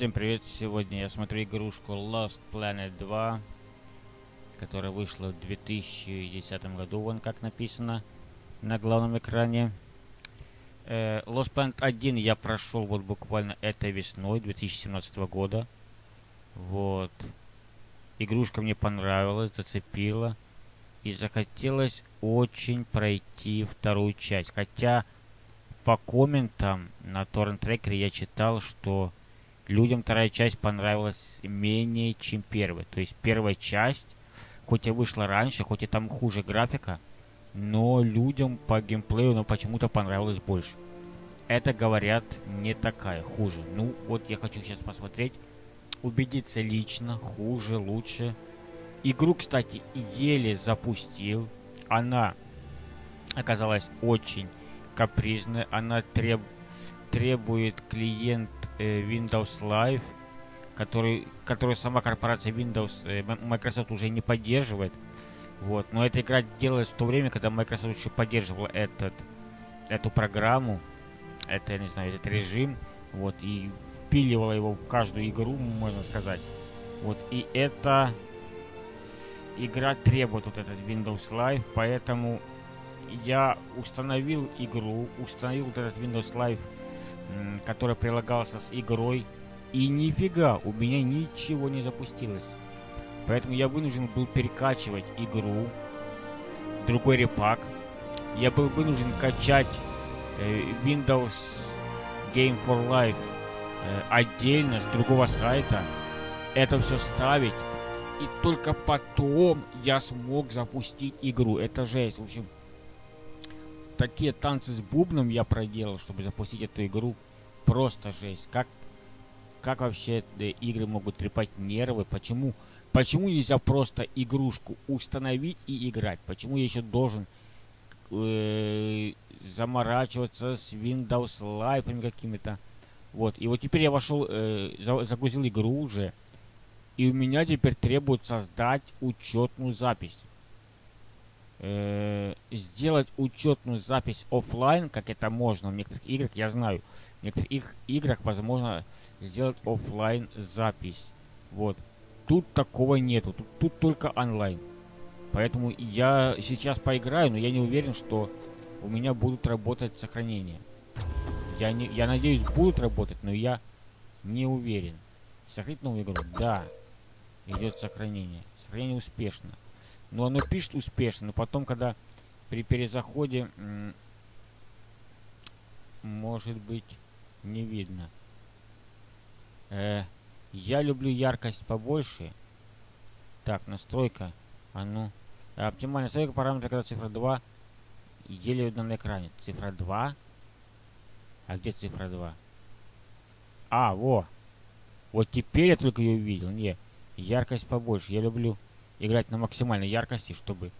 Всем привет! Сегодня я смотрю игрушку Lost Planet 2, которая вышла в 2010 году, вон как написано на главном экране. Э, Lost Planet 1 я прошел вот буквально этой весной 2017 года. Вот. Игрушка мне понравилась, зацепила. И захотелось очень пройти вторую часть. Хотя по комментам на торрент трекере я читал, что людям вторая часть понравилась менее, чем первая. То есть первая часть, хоть и вышла раньше, хоть и там хуже графика, но людям по геймплею но почему-то понравилось больше. Это, говорят, не такая, хуже. Ну, вот я хочу сейчас посмотреть, убедиться лично, хуже, лучше. Игру, кстати, еле запустил. Она оказалась очень капризная. Она треб... требует клиент Windows Live, который, который сама корпорация Windows, э, Microsoft уже не поддерживает. Вот. Но эта игра делалась в то время, когда Microsoft еще поддерживала этот, эту программу, это, я не знаю, этот режим, вот, и впиливала его в каждую игру, можно сказать. Вот, и это игра требует вот этот Windows Live, поэтому я установил игру, установил вот этот Windows Live, который прилагался с игрой, и нифига, у меня ничего не запустилось. Поэтому я вынужден был перекачивать игру, другой репак. Я был вынужден качать э, Windows Game for Life э, отдельно с другого сайта. Это все ставить и только потом я смог запустить игру. Это жесть. В общем, такие танцы с бубном я проделал, чтобы запустить эту игру. Просто жесть. Как, как вообще игры могут трепать нервы? Почему, почему нельзя просто игрушку установить и играть? Почему я еще должен э, заморачиваться с Windows Live какими-то? Вот. И вот теперь я вошел, э, загрузил игру уже. И у меня теперь требует создать учетную запись. Э, сделать учетную запись офлайн, как это можно в некоторых играх, я знаю. В некоторых играх возможно сделать офлайн запись. Вот. Тут такого нету. Тут, тут только онлайн. Поэтому я сейчас поиграю, но я не уверен, что у меня будут работать сохранения. Я, не, я надеюсь, будут работать, но я не уверен. Сохранить новую игру? Да идет сохранение. Сохранение успешно. Но оно пишет успешно, но потом, когда при перезаходе может быть не видно. Э, я люблю яркость побольше. Так, настройка. А ну. Оптимальная настройка параметра, когда цифра 2 еле видно на экране. Цифра 2? А где цифра 2? А, во. Вот теперь я только ее увидел. Не, Яркость побольше. Я люблю играть на максимальной яркости, чтобы,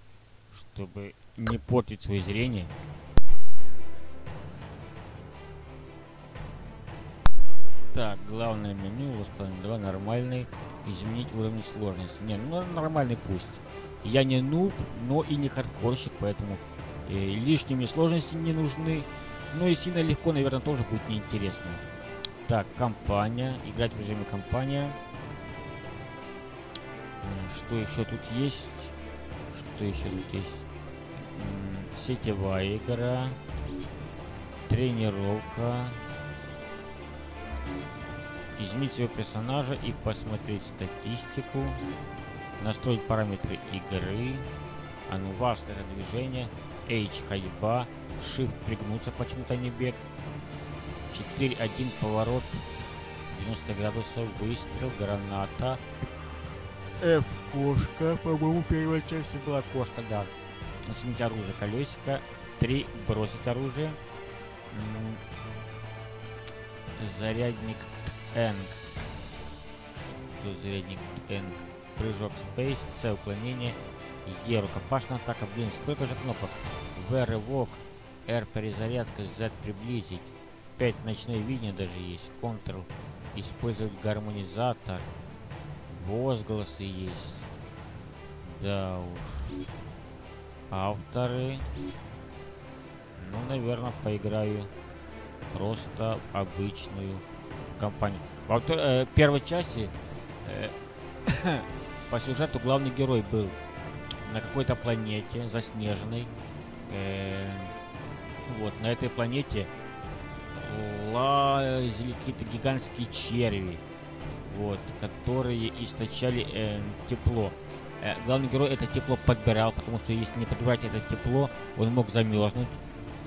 чтобы не портить свое зрение. Так, главное меню, Лоспан 2, нормальный. Изменить уровень сложности. Не, ну нормальный пусть. Я не нуб, но и не хардкорщик, поэтому э, лишними сложности не нужны. Но и сильно легко, наверное, тоже будет неинтересно. Так, компания. Играть в режиме компания. Что еще тут есть? Что еще тут есть? Сетевая игра. Тренировка. Изменить своего персонажа и посмотреть статистику. Настроить параметры игры. Ануварст это движение. H ходьба. Shift пригнуться почему-то не бег. 4-1 поворот. 90 градусов выстрел. Граната. F кошка. По-моему, первой части была кошка, да. Сменить оружие колесико. 3 бросить оружие. Зарядник Энг. Что зарядник Энг? Прыжок Space, С уклонение, Е рукопашная атака. Блин, сколько же кнопок? В рывок, R перезарядка, Z приблизить. 5 ночное видение даже есть. Ctrl. Использовать гармонизатор возгласы есть. Да уж. Авторы. Ну, наверное, поиграю просто обычную компанию. Во втор- э, первой части э, по сюжету главный герой был на какой-то планете заснеженной. Э, вот, на этой планете лазили какие-то гигантские черви, вот, которые источали э, тепло. Э, главный герой это тепло подбирал, потому что если не подбирать это тепло, он мог замерзнуть.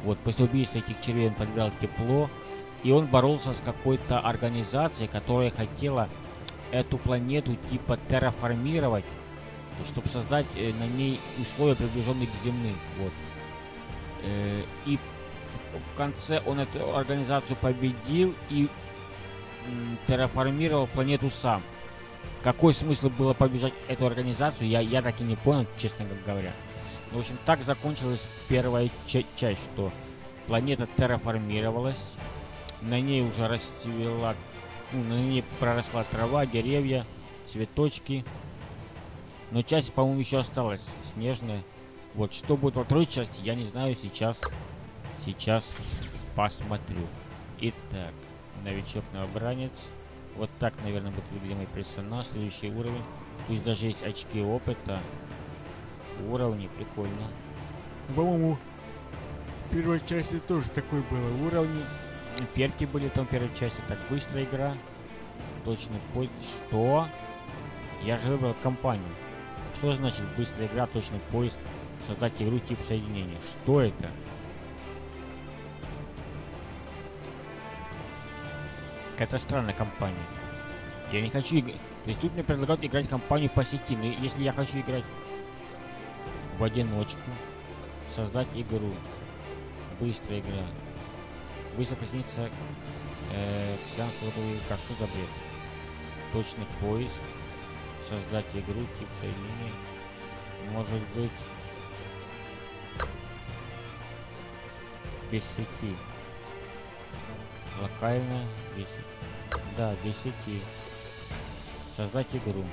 Вот, после убийства этих червей он подбирал тепло, и он боролся с какой-то организацией, которая хотела эту планету типа терраформировать, чтобы создать э, на ней условия, приближенные к земным. Вот. Э, и в, конце он эту организацию победил и терраформировал планету сам. Какой смысл было побежать эту организацию, я, я так и не понял, честно говоря. В общем, так закончилась первая ча- часть, что планета терраформировалась, на ней уже расцвела, ну, на ней проросла трава, деревья, цветочки. Но часть, по-моему, еще осталась снежная. Вот что будет во второй части, я не знаю сейчас. Сейчас посмотрю. Итак, новичок новобранец. Вот так, наверное, будет выглядеть мой персонаж. Следующий уровень. То есть даже есть очки опыта. Уровни, прикольно. По-моему, в первой части тоже такой было. Уровни. Перки были там в первой части. Так, быстрая игра. Точный поиск. Что? Я же выбрал компанию. Что значит быстрая игра, точный поиск, создать игру тип соединения? Что это? Какая-то странная компания. Я не хочу играть. То есть тут мне предлагают играть компанию по сети. Но если я хочу играть в одиночку, создать игру. Быстрая игра. Быстро присоединиться э, к сеансу игрока. Что за бред? Точный поиск. Создать игру, тип соединения. Может быть... Без сети. Локально без сети. Да, без сети. Создать игру.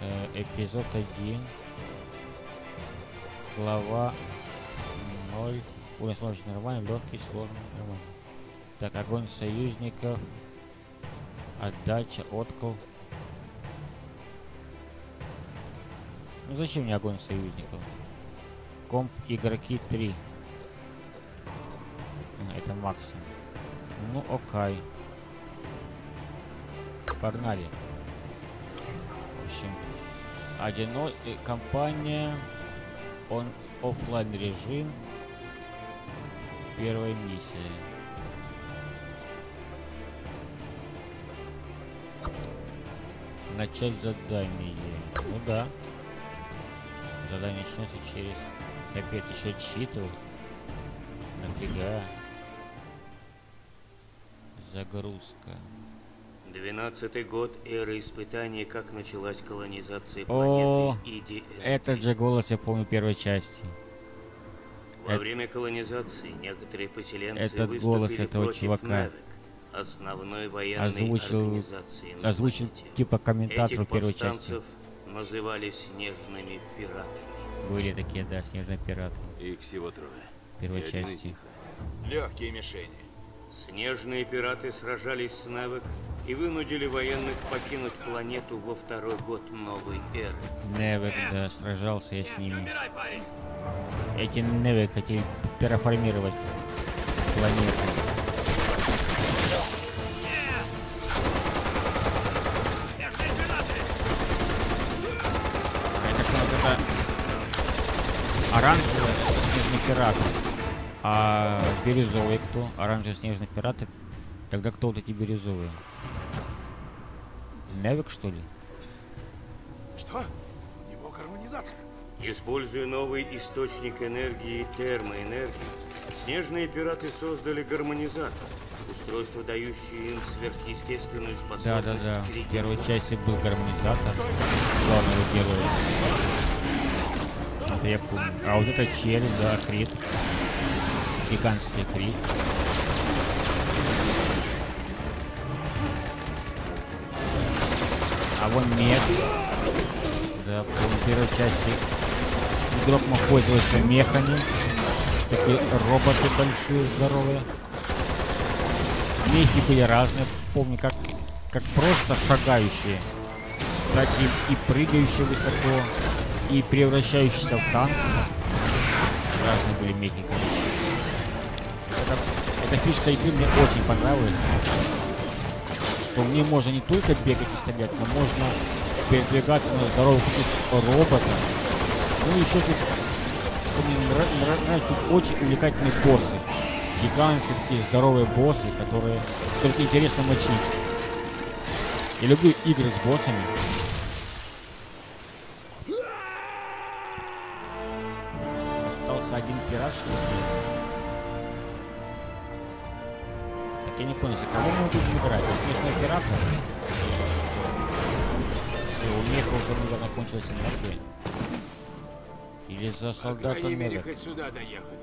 Э, эпизод 1. Глава 0. Уровень сложности нормальный, легкий, сложный, нормальный. Так, огонь союзников. Отдача, откол. Ну зачем мне огонь союзников? Комп игроки 3. А, это максимум. Ну окей. Погнали. В общем, одино... э, компания, он оффлайн режим. Первая миссия. Начать задание. Ну да. Задание начнется через... Капец, еще отсчитывать. Нафига. Загрузка. Двенадцатый год эры испытаний, как началась колонизация О, планеты EDR. Этот же голос я помню первой части. Во эт- время колонизации некоторые поселенцы Этот выступили голос этого против чувака. Невек, основной военной Озвучил- организации на Озвучил планете. типа комментатор первой части. называли снежными пиратами. Были такие, да, снежные пираты Их всего трое. первой И части. Легкие мишени. Снежные пираты сражались с Невек и вынудили военных покинуть планету во второй год новой эры. Невек, да, сражался я с ними. Эти Невек хотели терраформировать планету. Бирюзовые кто? Оранжевые снежные пираты. Тогда кто вот эти бирюзовые? Невек, что ли? Что? У него гармонизатор. Используя новый источник энергии термоэнергии, снежные пираты создали гармонизатор, устройство, дающее им сверхъестественную способность Да, да, да. В первой части был гармонизатор главного героя. Это я помню. А вот это череп, да, крит. Гигантский крит. А вон мех. Да, в первой части игрок мог пользоваться мехами. Такие роботы большие, здоровые. Мехи были разные, помню, как, как просто шагающие, так и, и прыгающие высоко, и превращающиеся в танк. Разные были мехи, конечно. Это, эта фишка игры мне очень понравилась. Что мне можно не только бегать и стрелять, но можно передвигаться на здоровых роботах. Ну и еще тут, что мне нра- нравится, тут очень увлекательные боссы. Гигантские такие здоровые боссы, которые только интересно мочить. Я люблю игры с боссами. Остался один пират, что ли? Так я не понял, за кого мы будем играть? За? Или что? Все, у Меха уже, наверное, кончилась энергия. Или за По солдата крайней мере, Меха? хоть сюда доехали.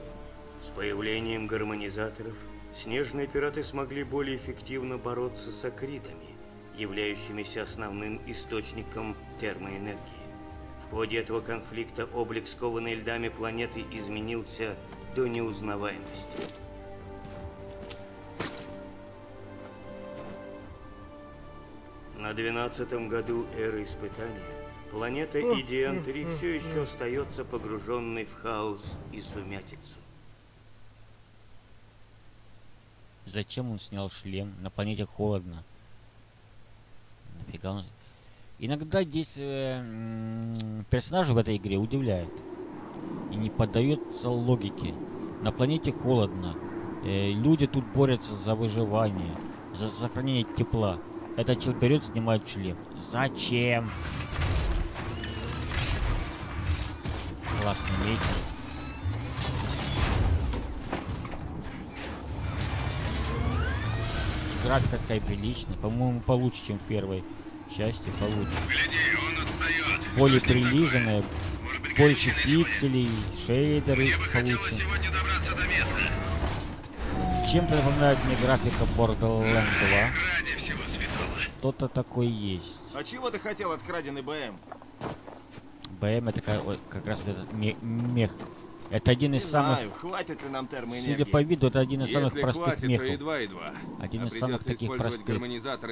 С появлением гармонизаторов снежные пираты смогли более эффективно бороться с акридами, являющимися основным источником термоэнергии. В ходе этого конфликта облик скованной льдами планеты изменился до неузнаваемости. На 12 году эры испытания планета Идиан-3 все еще остается погруженной в хаос и сумятицу. Зачем он снял шлем? На планете холодно. Нафига он... Иногда здесь э, персонажи в этой игре удивляют. И не поддаются логике. На планете холодно. Э, люди тут борются за выживание, за сохранение тепла. Этот человек берет, снимает шлем. Зачем? Классный меч. Графика такая приличная. По-моему, получше, чем в первой части. Получше. Более прилизанная. Больше пикселей, шейдеры получше. Чем-то напоминает мне графика Borderlands 2. Что-то такое есть. А чего ты хотел от краденый БМ? БМ это как, как раз вот этот ме- мех. Это один Не из самых, знаю, хватит ли нам термоэнергии. судя по виду, это один из самых Если простых хватит, мехов. едва-едва. Один А из самых таких простых.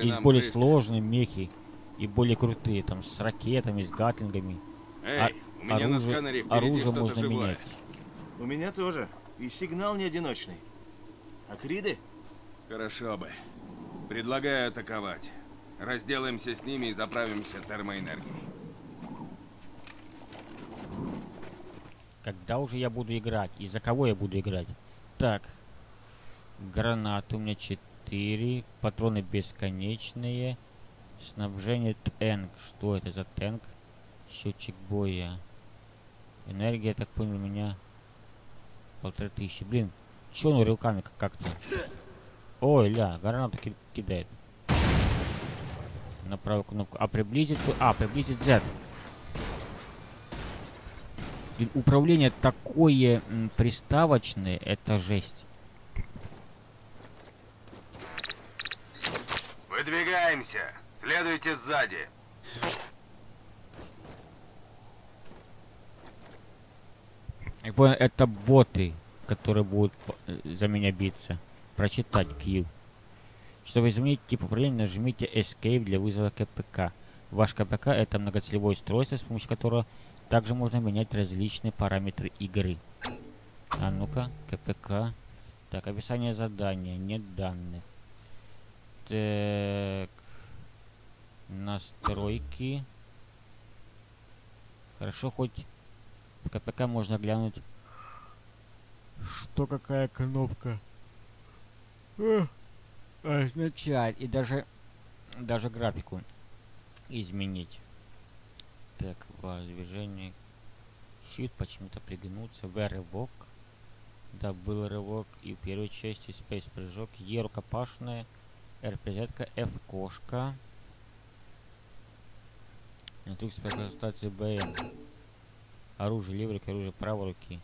Есть более крыс. сложные мехи и более крутые, там с ракетами, с гатлингами. Эй, А- у меня на оружие- сканере впереди оружие можно живое. менять. У меня тоже. И сигнал не одиночный. Акриды? Хорошо бы. Предлагаю атаковать. Разделаемся с ними и заправимся термоэнергией. Когда уже я буду играть? И за кого я буду играть? Так. Гранаты у меня 4. Патроны бесконечные. Снабжение тэнк. Что это за тэнк? Счетчик боя. Энергия, я так понял, у меня полторы тысячи. Блин, чё он руками как- как-то? Ой, ля, гранату ки- кидает. На правую кнопку. А приблизить... А, приблизить Z. Блин, управление такое м, приставочное, это жесть. Выдвигаемся. Следуйте сзади. Я понял, это боты, которые будут э, за меня биться. Прочитать Q. Чтобы изменить тип управления, нажмите Escape для вызова КПК. Ваш КПК это многоцелевое устройство, с помощью которого также можно менять различные параметры игры. А ну-ка, КПК. Так, описание задания, нет данных. Так. Настройки. Хорошо, хоть в КПК можно глянуть, что какая кнопка э, означает. И даже, даже графику изменить. Так, движение. Щит почему-то пригнуться. В рывок. Да, был рывок и в первой части Space прыжок. Е рукопашная. R призятка. F кошка. Инструкция по эксплуатации БМ. Оружие левой оружие правой руки.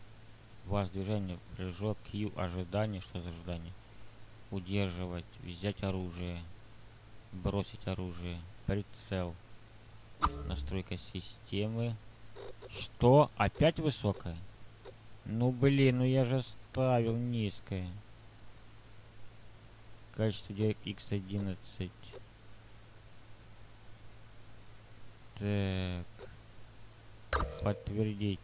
Вас движение, прыжок, Q, ожидание. Что за ожидание? Удерживать, взять оружие, бросить оружие, прицел. Настройка системы. Что? Опять высокая? Ну блин, ну я же ставил низкое. Качество DirectX 11. Так. Подтвердить.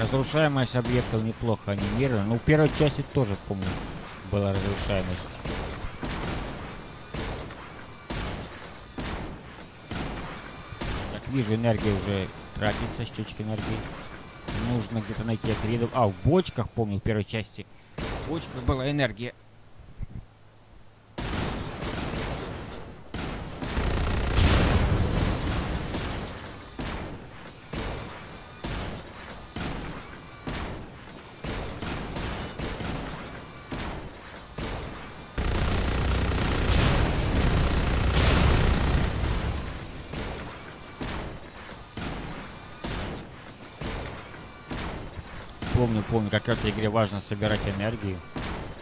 Разрушаемость объектов неплохо анимирована. Ну, в первой части тоже, помню, была разрушаемость. Вижу, энергия уже тратится, счетчик энергии. Нужно где-то найти акридов. А, в бочках, помню, в первой части. В бочках была энергия. Помню, помню, как в этой игре важно собирать энергию.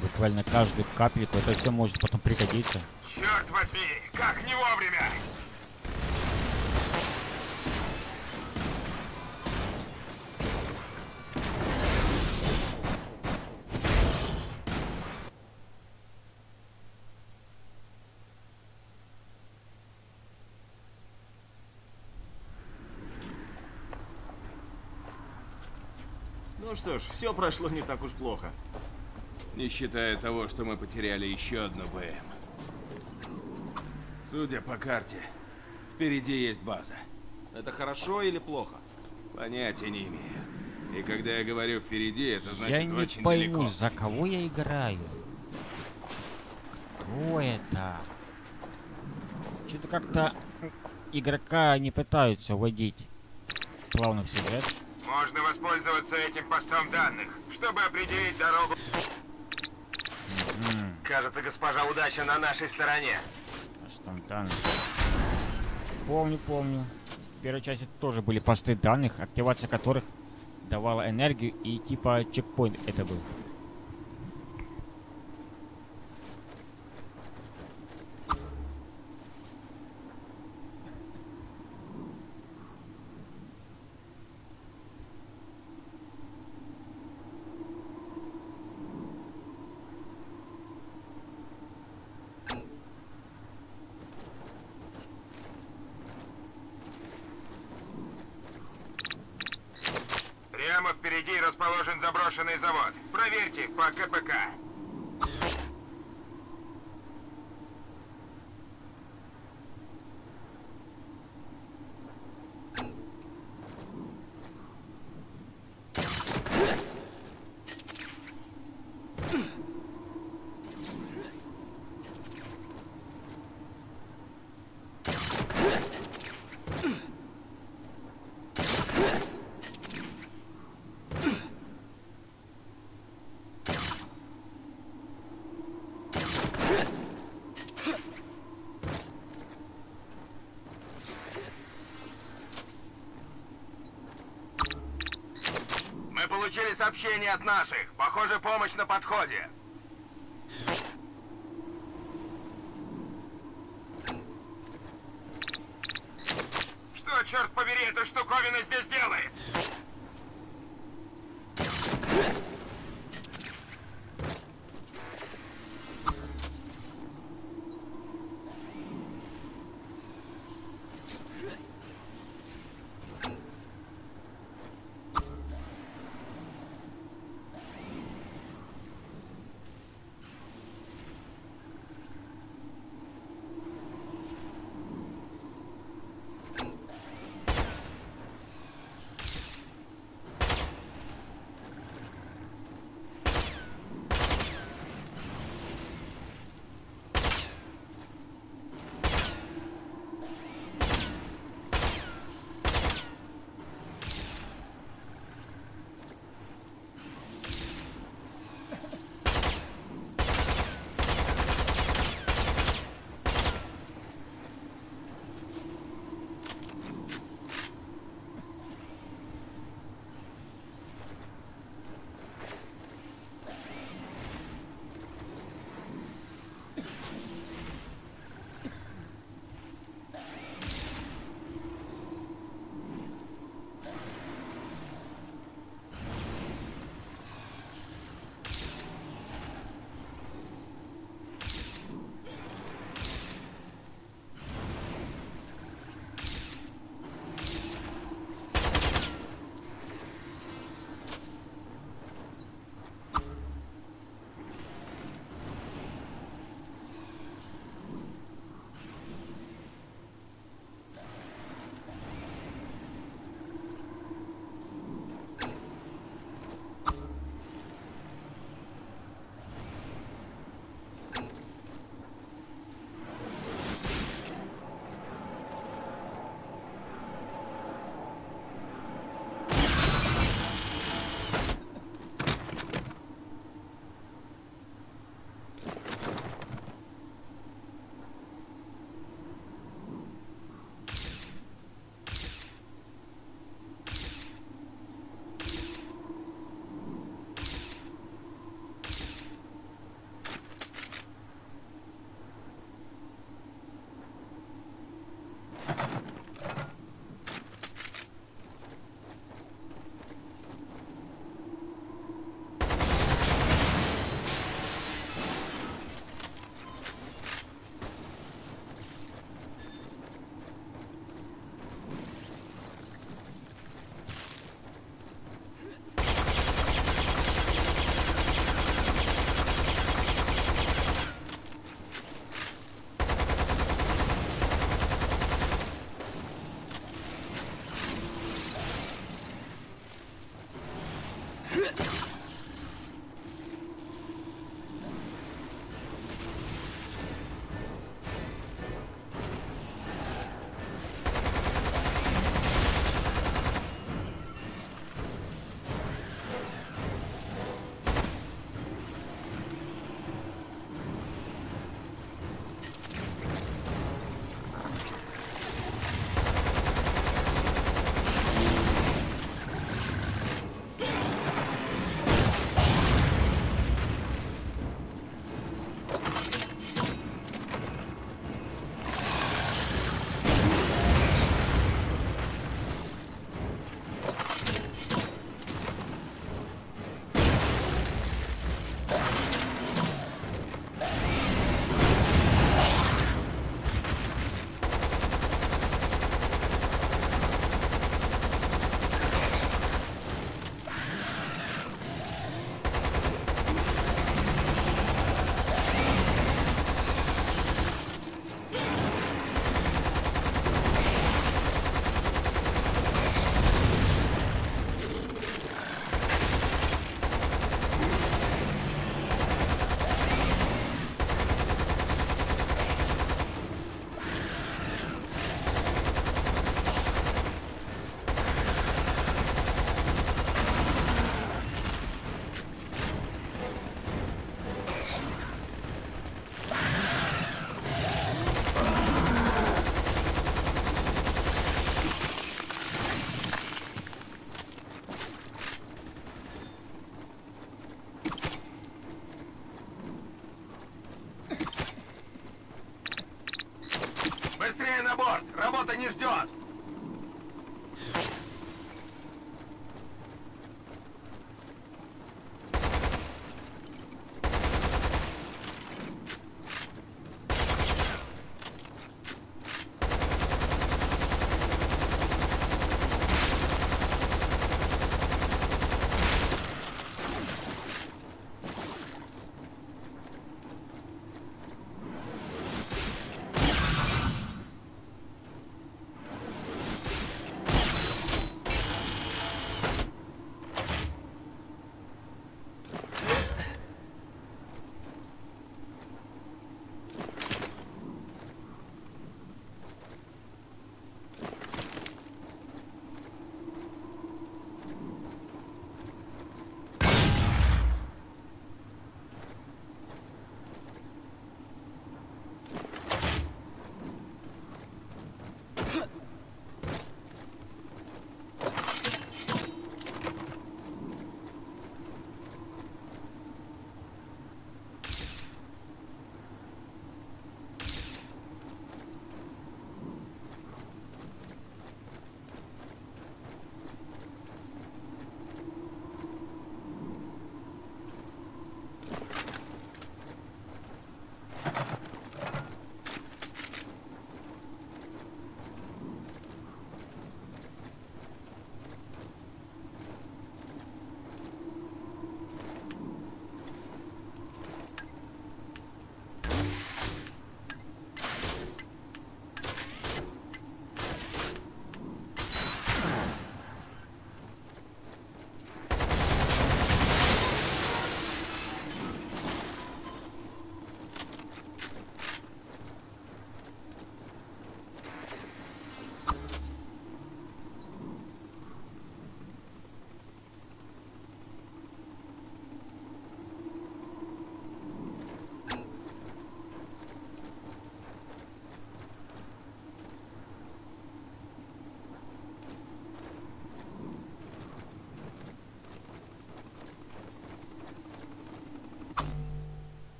Буквально каждую капельку. Это все может потом пригодиться. Черт возьми, как не вовремя! Что ж, все прошло не так уж плохо. Не считая того, что мы потеряли еще одну БМ. Судя по карте, впереди есть база. Это хорошо или плохо? Понятия не имею. И когда я говорю впереди, это значит я не очень пойму, далеко. за кого я играю. Кто это? Что-то как-то игрока не пытаются вводить плавно в сюжет. Можно воспользоваться этим постом данных, чтобы определить дорогу. Кажется, госпожа удача на нашей стороне. А данные? Помню, помню. В первой части тоже были посты данных, активация которых давала энергию и типа чекпоинт это был. Прямо впереди расположен заброшенный завод. Проверьте по КПК. Мы сообщение от наших. Похоже, помощь на подходе.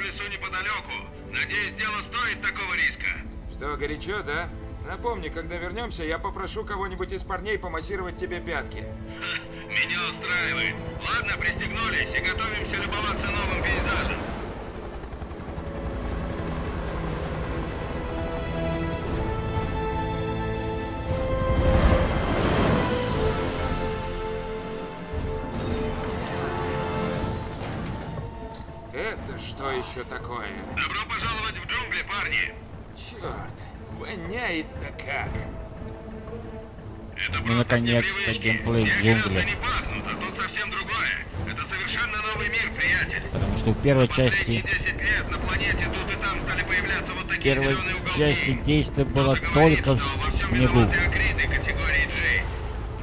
Лесу неподалеку. Надеюсь, дело стоит такого риска. Что, горячо, да? Напомни, когда вернемся, я попрошу кого-нибудь из парней помассировать тебе пятки. Меня устраивает. Ладно, пристегнулись и готовимся любоваться новым пейзажем. Еще такое? Добро пожаловать в джунгли, парни. Черт, воняет-то как. Это Ну, наконец-то, геймплей в джунглях. а тут совсем другое. Это совершенно новый мир, приятель. Потому что в первой части 10 лет на планете тут и там стали появляться вот в такие первой части действие было только в снегу.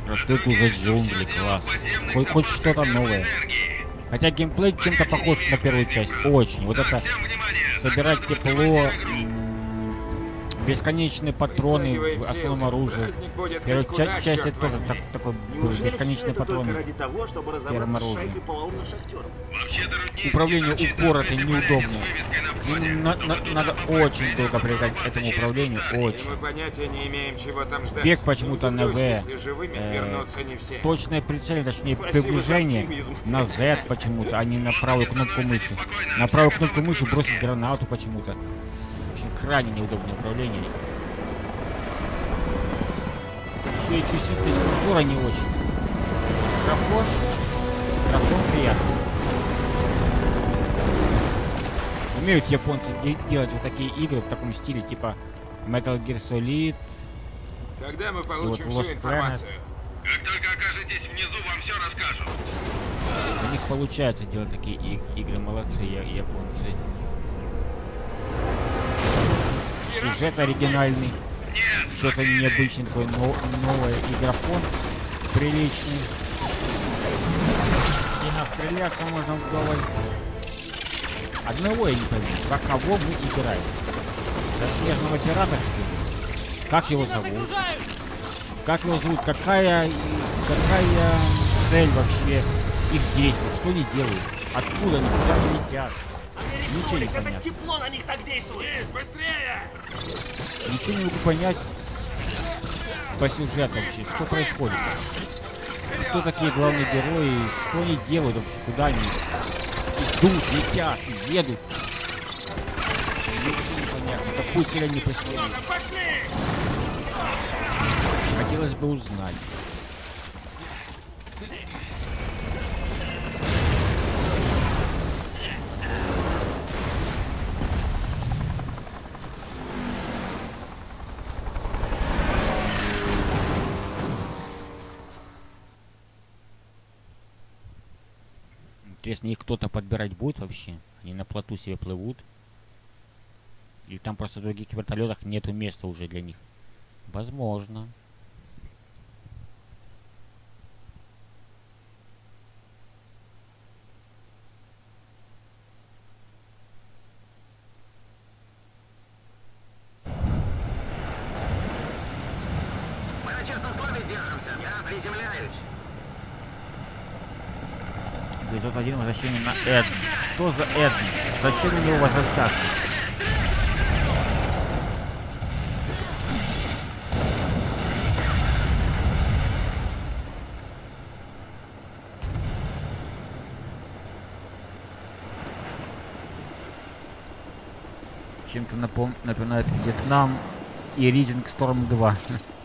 А тут уже джунгли, класс. Хоть, хоть что-то новое. Хотя геймплей чем-то похож на первую часть. Очень. Вот это собирать тепло, бесконечные патроны в основном будет Первая ча- часть это тоже так- такой был бесконечные это патроны. ради того, чтобы разобраться с шайкой полоумных шахтеров? Управление упорото неудобное. Им на- на- надо очень долго привыкать к этому управлению. Очень. мы понятия не имеем, чего там ждать. Бег почему-то на удивлюсь, В. Э. Точное прицеление, точнее приближение на Z почему-то, а не на правую кнопку мыши. На правую кнопку мыши бросить гранату почему-то. Крайне неудобное управление. Еще и чувствительность курсора не очень. Графон, графон приятный. Умеют японцы де- делать вот такие игры в таком стиле, типа Metal Gear Solid. Когда мы вот получим Lost всю информацию? Как только окажетесь внизу, вам все расскажут. У них получается делать такие игры, молодцы я- японцы. Сюжет оригинальный, что-то необычный такой, но, новое и графон приличный. И настреляться можно вдоволь. Одного я не пойму, за кого мы играем? За снежного пирата, что ли? Как его зовут? Как его зовут? Какая, какая цель вообще их действий? Что они делают? Откуда они? Куда они летят? Ничего не понятно. тепло на них так действует! Ничего не могу понять по сюжету вообще. Что происходит? Кто такие главные герои? Что они делают вообще? Куда они идут, летят, едут? Ничего не понятно. Какую цель они преследуют? Хотелось бы узнать. Интересно, их кто-то подбирать будет вообще? Они на плоту себе плывут? Или там просто в других вертолетах нету места уже для них? Возможно. Мы на честном слове держимся. Я приземляюсь. 901 возвращение на Эдн. Что за Эдн? Зачем на него возвращаться? Чем-то напом... напоминает Вьетнам и Ризинг Сторм 2.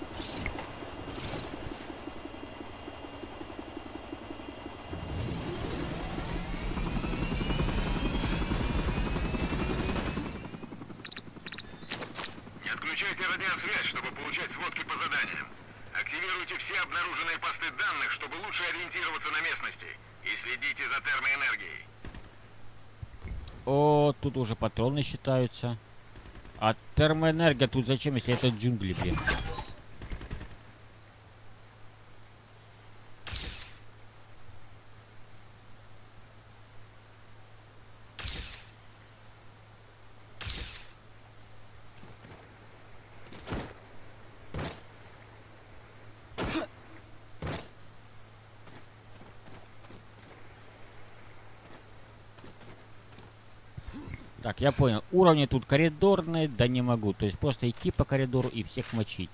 Не отключайте радиосвязь, чтобы получать сводки по заданиям. Активируйте все обнаруженные посты данных, чтобы лучше ориентироваться на местности. И следите за термоэнергией. О, тут уже патроны считаются. А термоэнергия тут зачем, если это джунгли, блин? Так, я понял. Уровни тут коридорные, да не могу. То есть просто идти по коридору и всех мочить.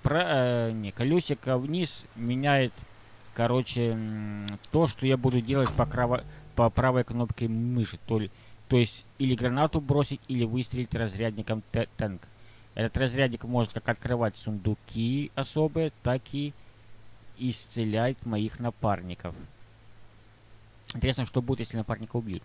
Про, э, не, колесико вниз меняет, короче, то, что я буду делать по, краво- по правой кнопке мыши. То, ли- то есть или гранату бросить, или выстрелить разрядником танк. Этот разрядник может как открывать сундуки особые, так и исцелять моих напарников. Интересно, что будет, если напарника убьют.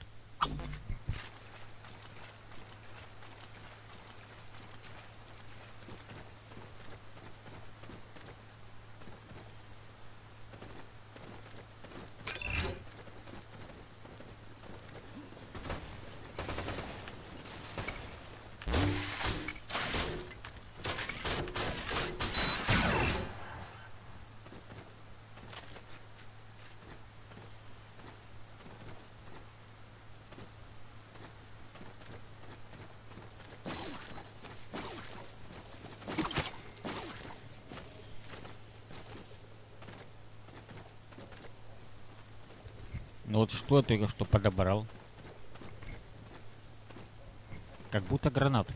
Ну вот что я только что подобрал? Как будто гранату.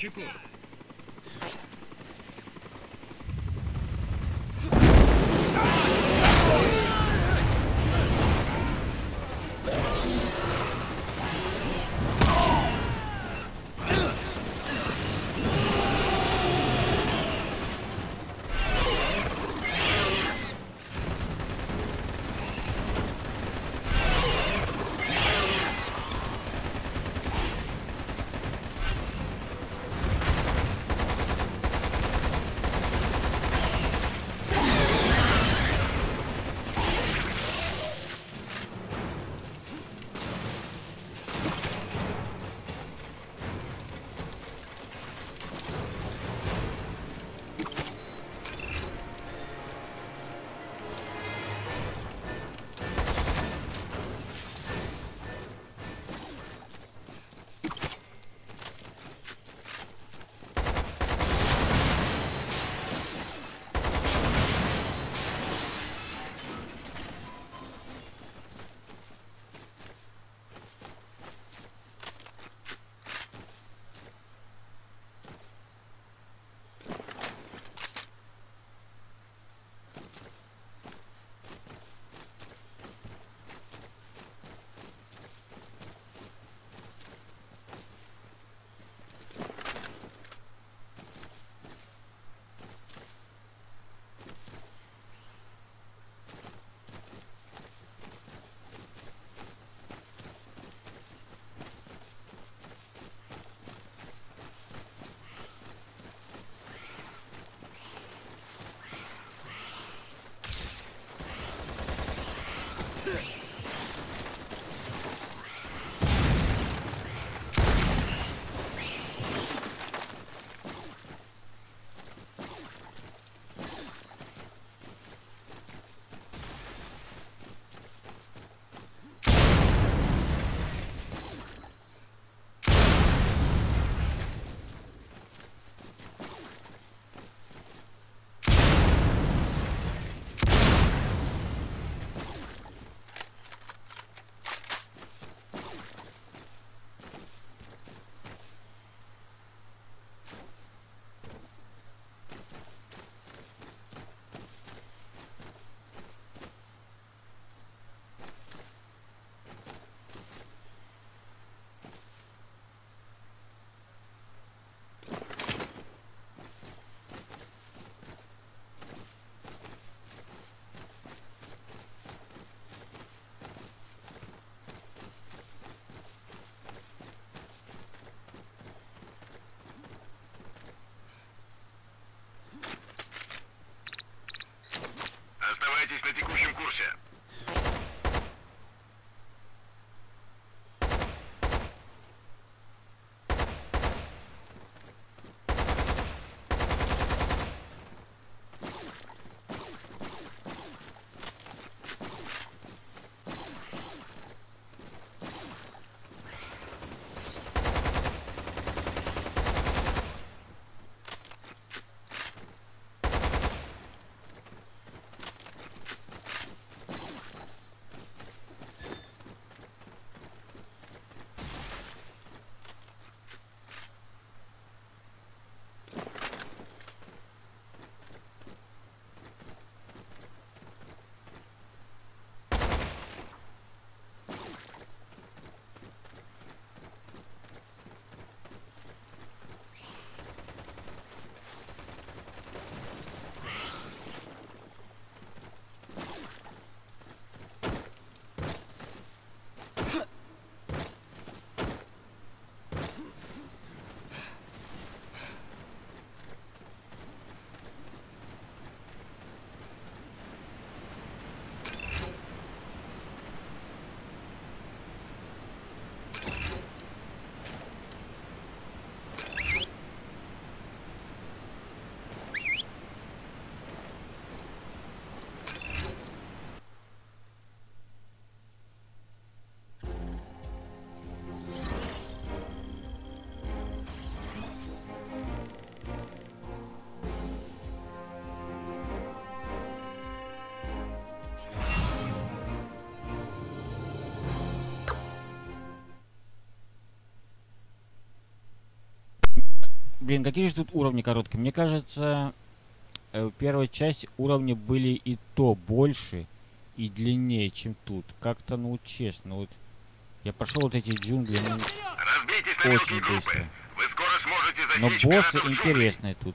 Chico. Dispositif Блин, какие же тут уровни короткие? Мне кажется, э, в первой части уровни были и то больше и длиннее, чем тут. Как-то, ну, честно, вот я прошел вот эти джунгли, ну, Разбейтесь очень быстро. Но боссы интересные тут.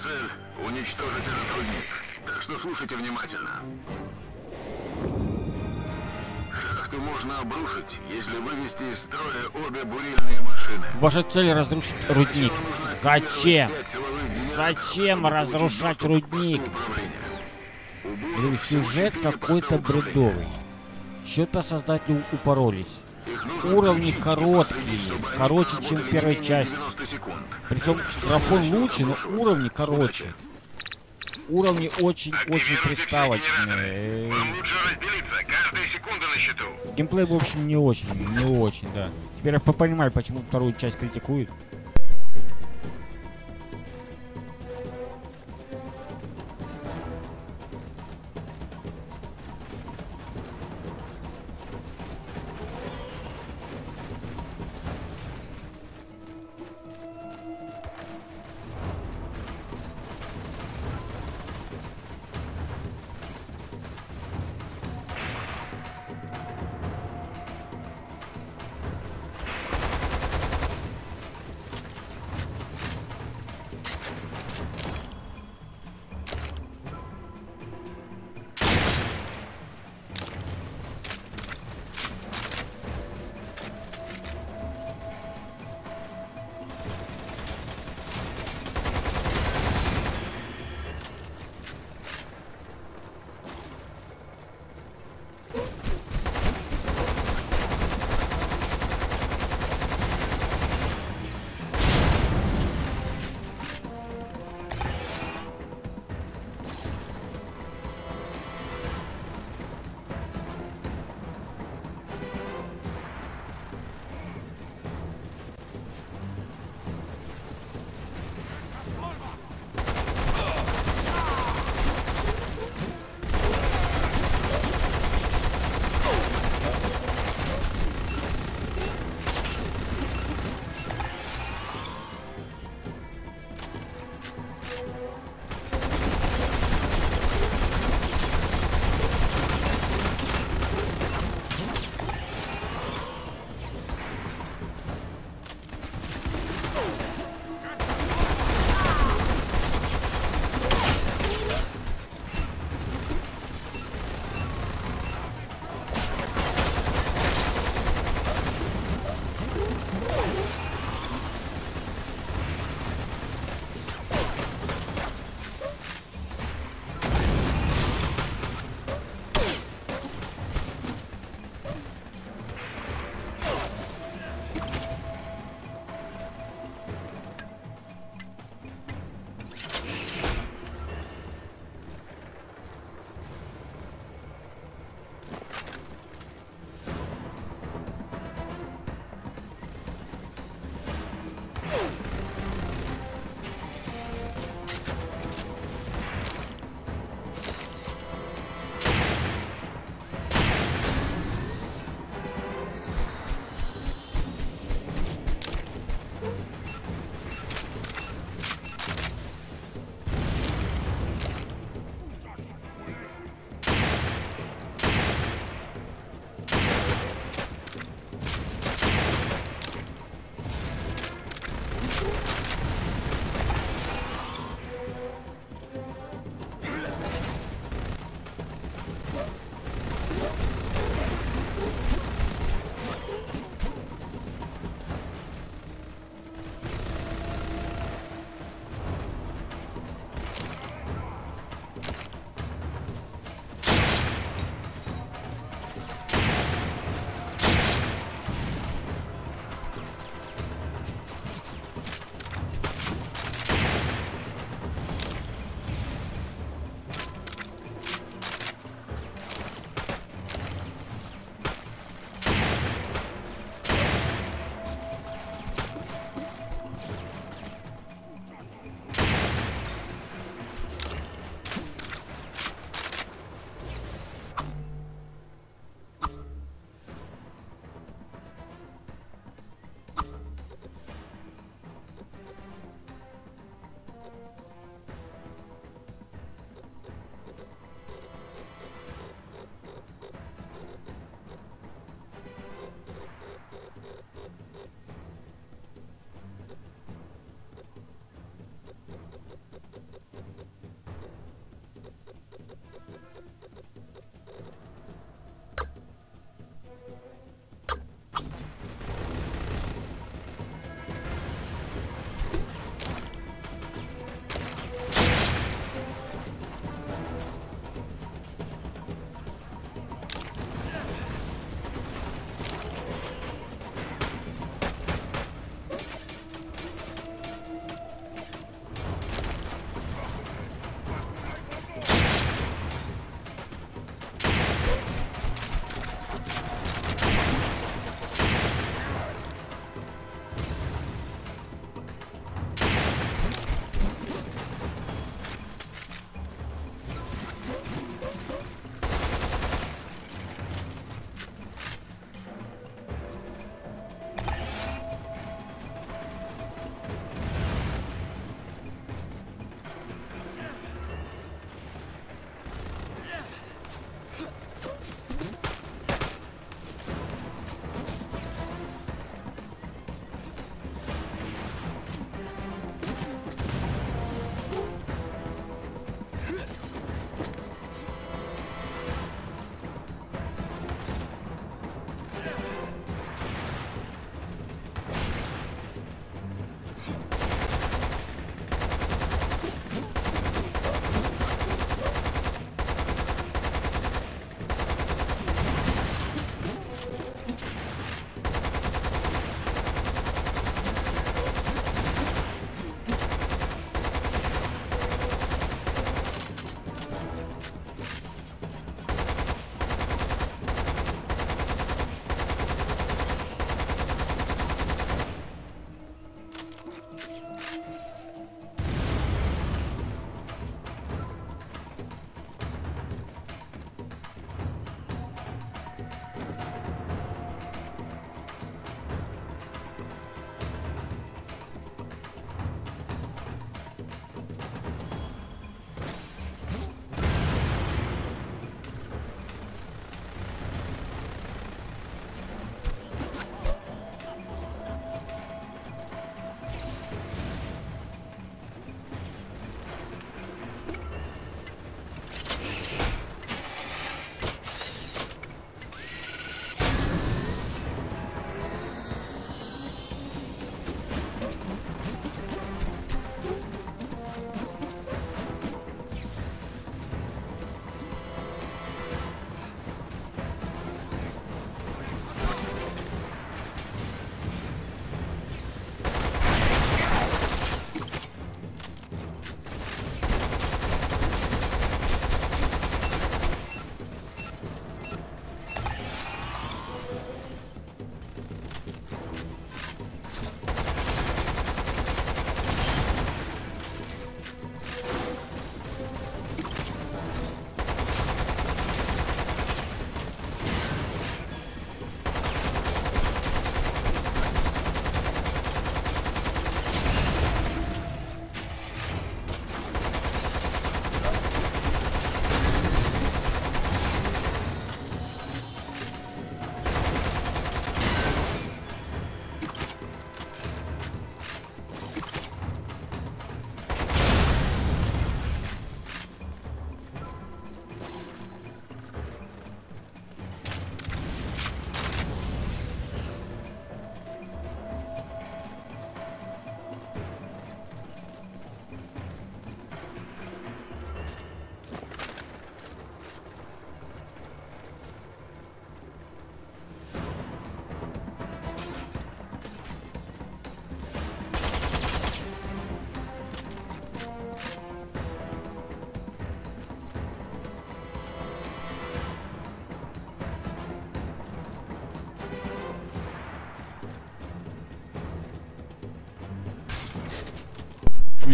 цель — уничтожить этот рудник. Так что слушайте внимательно. Шахту можно обрушить, если вывести из строя обе бурильные машины. Ваша цель разрушить рудник. Зачем? Зачем разрушать рудник? посту управления. У Говорю, боссов сюжет какой-то бредовый. Что-то создатели упоролись. Уровни короткие, короче, чем в первой части. 90 секунд. Причем начнет лучше, но уровни короче. Уровни очень-очень приставочные. генераторы. Вам лучше разделиться, каждая секунда на счету. Геймплей, в общем, не очень, не очень, да. Теперь я понимаю, почему вторую часть критикуют.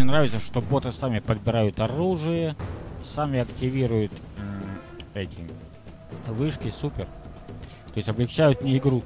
Нравится, что боты сами подбирают оружие, сами активируют эти вышки, супер. То есть облегчают мне игру.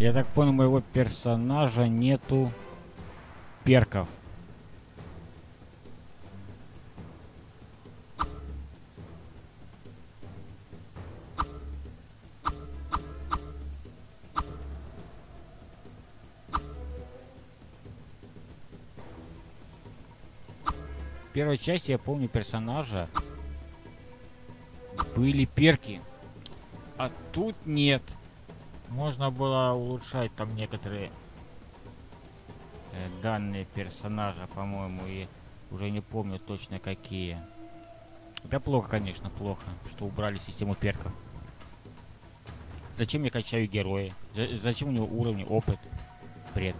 Я так понял, моего персонажа нету перков. В первой части я помню персонажа были перки, а тут нет. Можно было улучшать там некоторые э, данные персонажа, по-моему, и уже не помню точно какие. Да плохо, конечно, плохо, что убрали систему перков. Зачем я качаю героя? За- зачем у него уровни, опыт? Бред.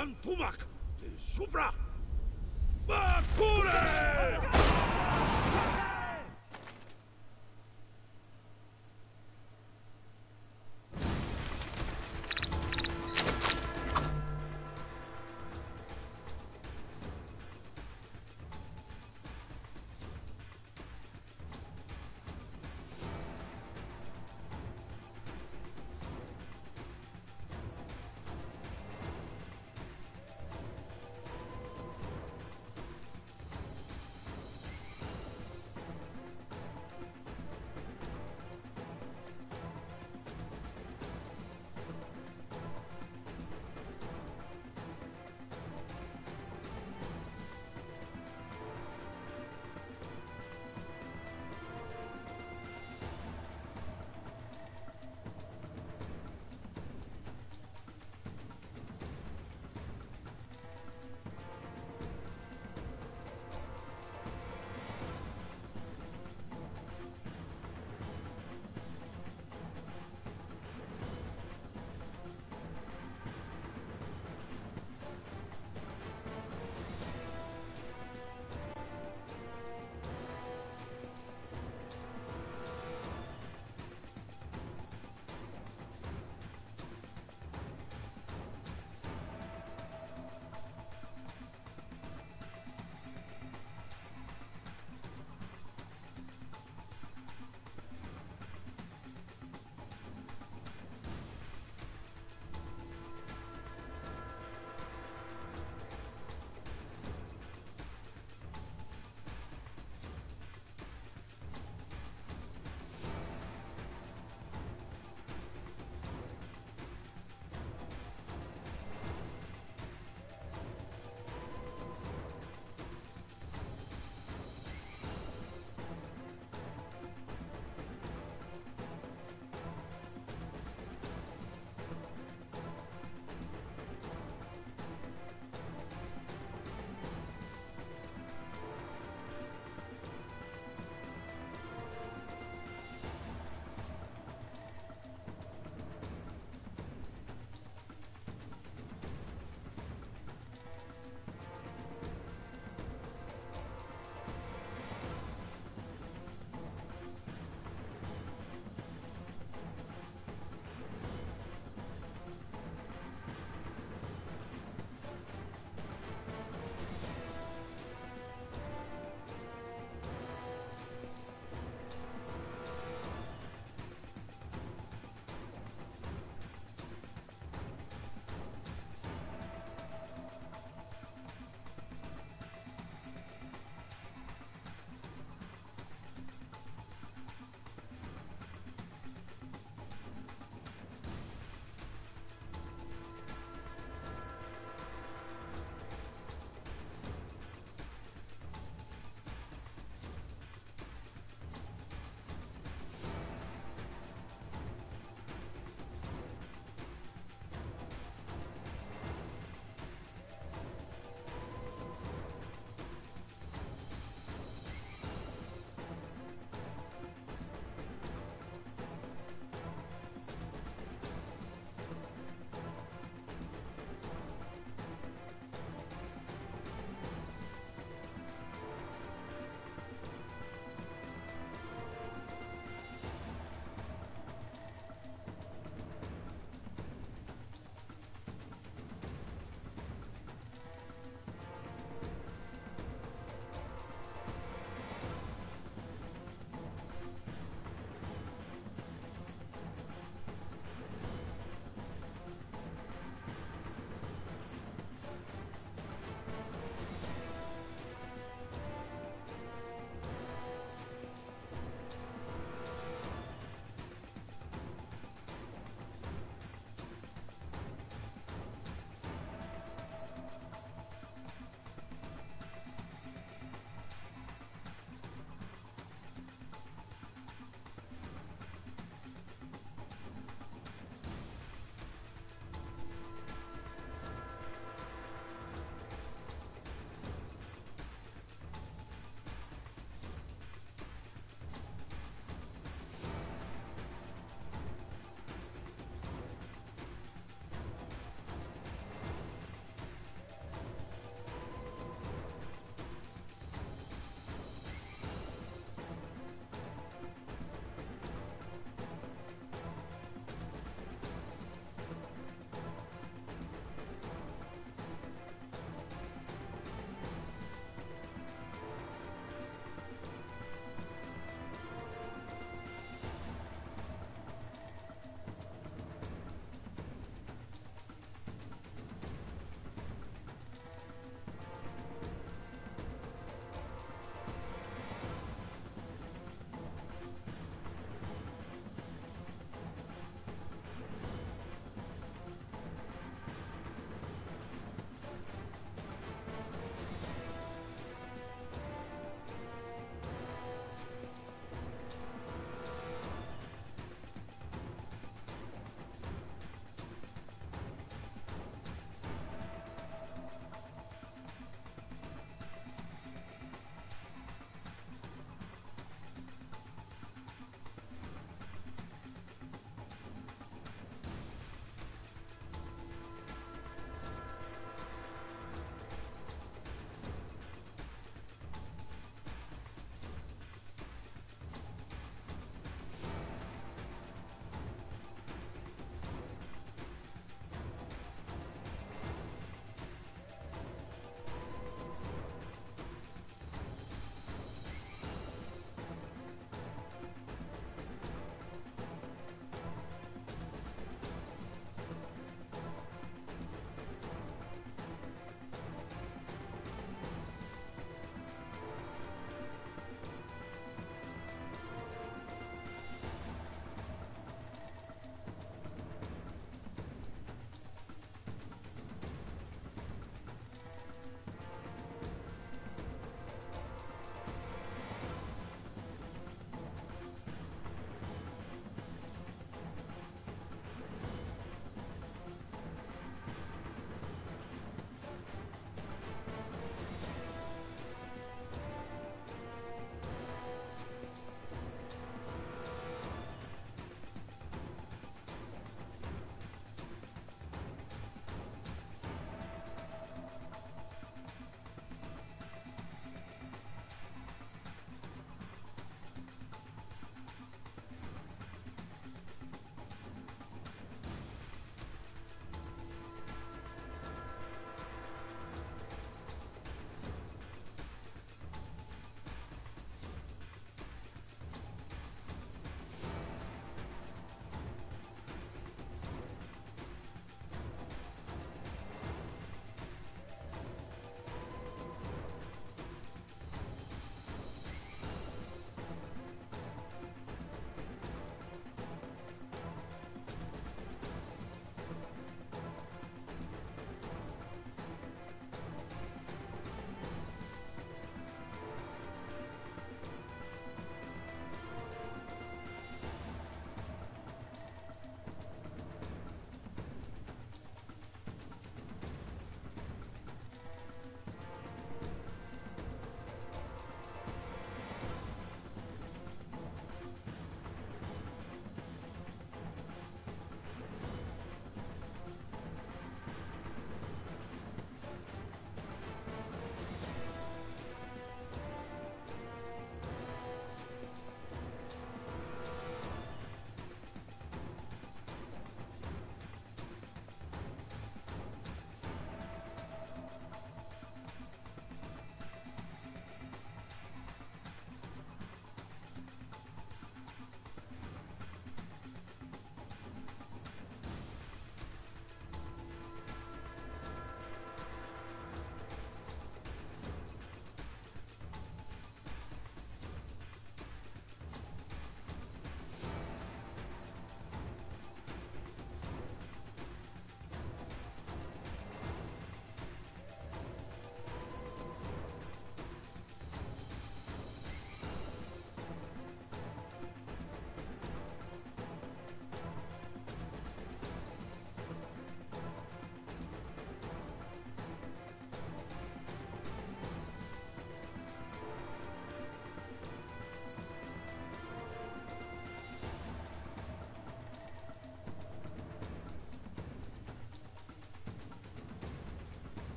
Antumak de Supra. Bakure!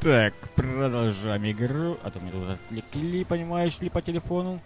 Так, продолжаем игру. А то мне тут отвлекли, понимаешь ли, по телефону.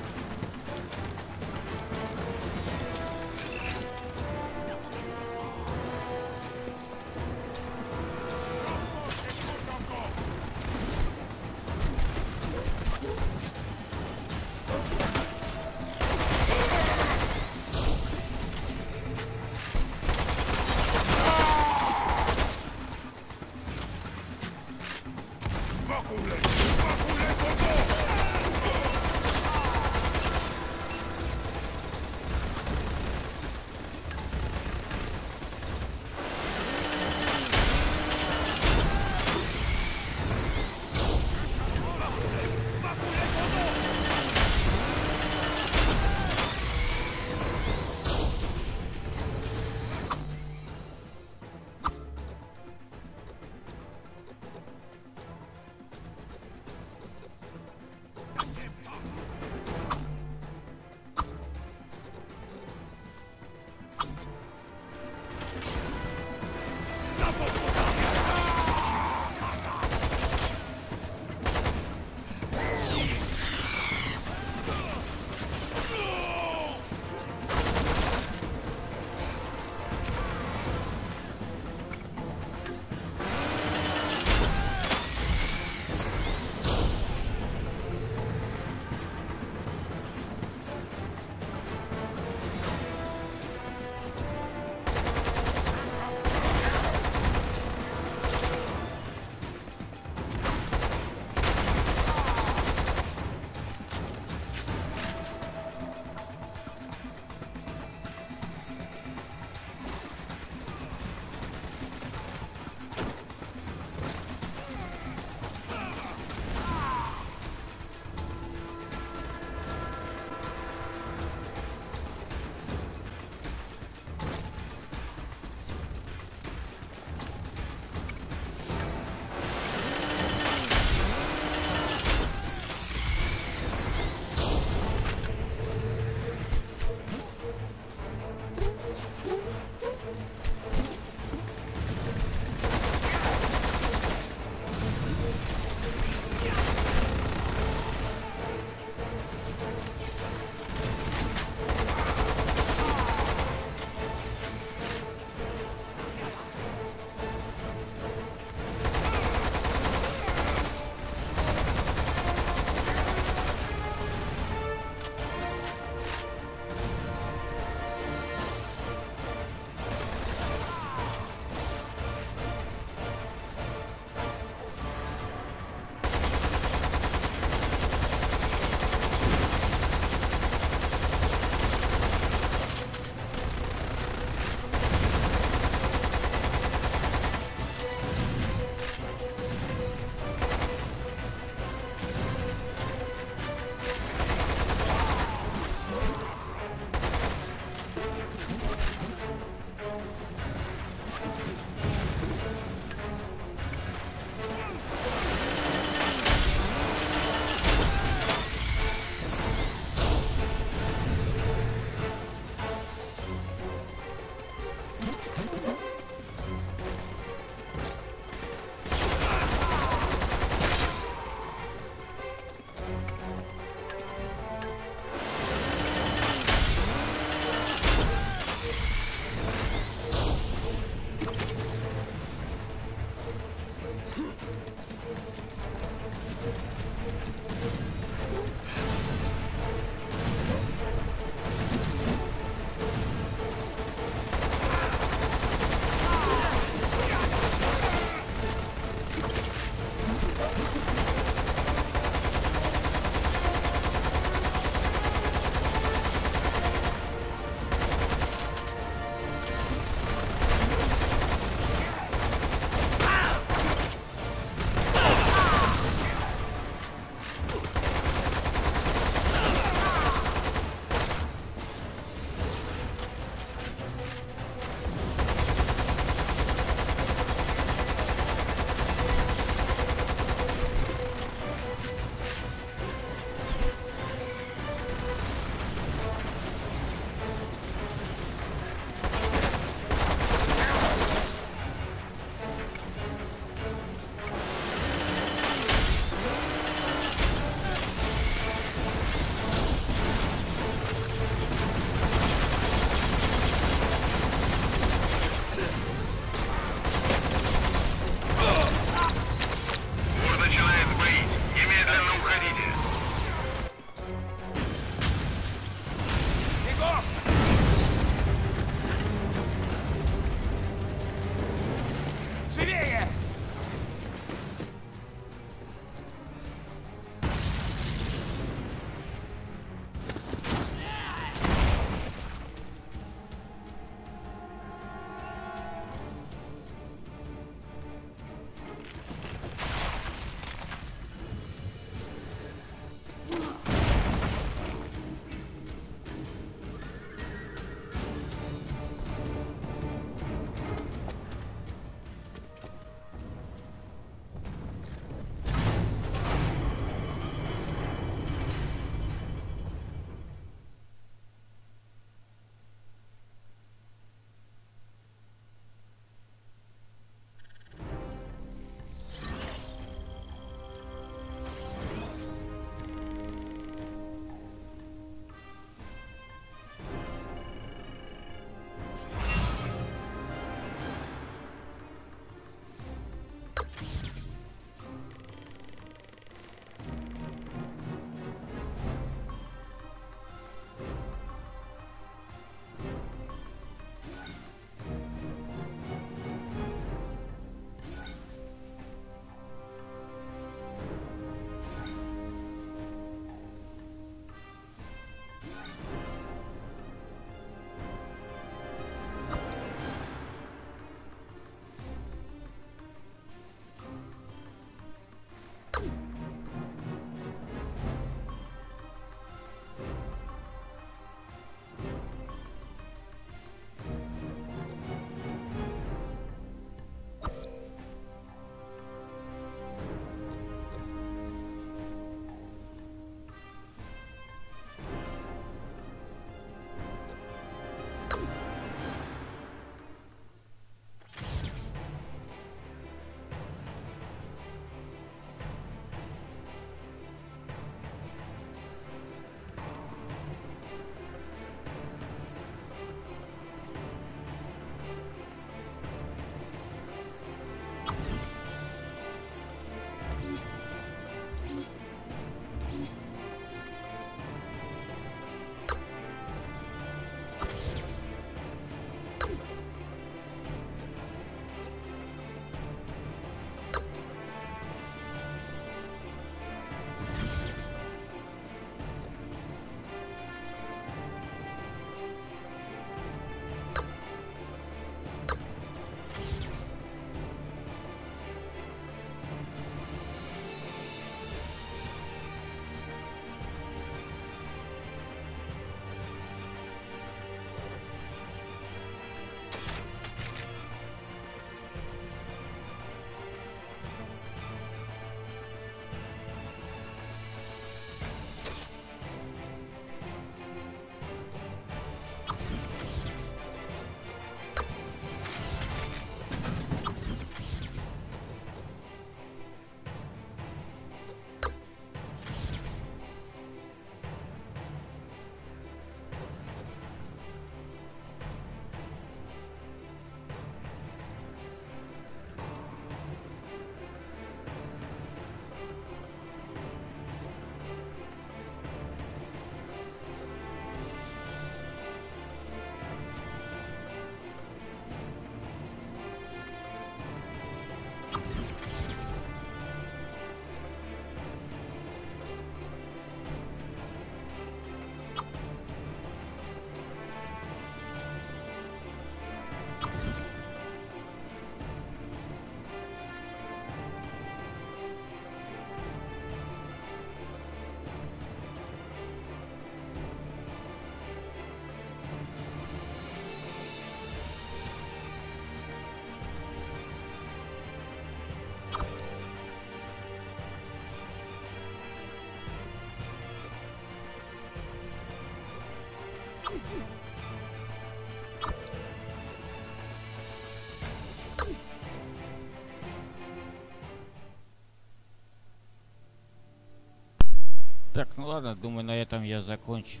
Так, ну ладно, думаю, на этом я закончу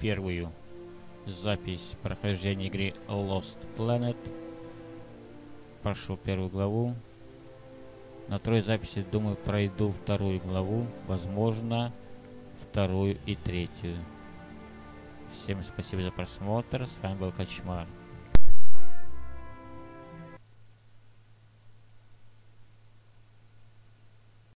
первую запись прохождения игры Lost Planet. Прошел первую главу. На второй записи, думаю, пройду вторую главу. Возможно, вторую и третью. Всем спасибо за просмотр. С вами был Кочмар.